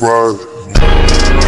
subscribe.